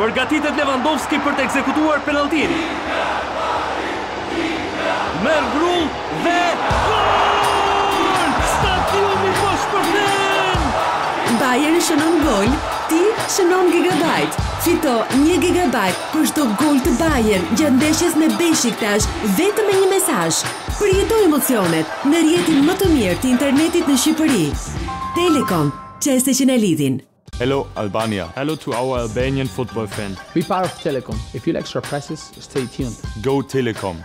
Përgatitet Lewandowski për të ekzekutuar penalltinë. Merr vrull dhe... gol! Stadiumi po shpërthen! Bayern shënon gol, ti shënon gigabajt. Fito një gigabajt për çdo gol të Bayern gjatë ndeshjes me Beşiktaş vetëm me një mesazh. Përjeto emocionet në rrjetin më të mirë të internetit në Shqipëri. Telekom, çaste që na lidhin. Hello, Albania. Hello to our Albanian football fan. Be part of Telecom. If you like surprises, stay tuned. Go Telecom.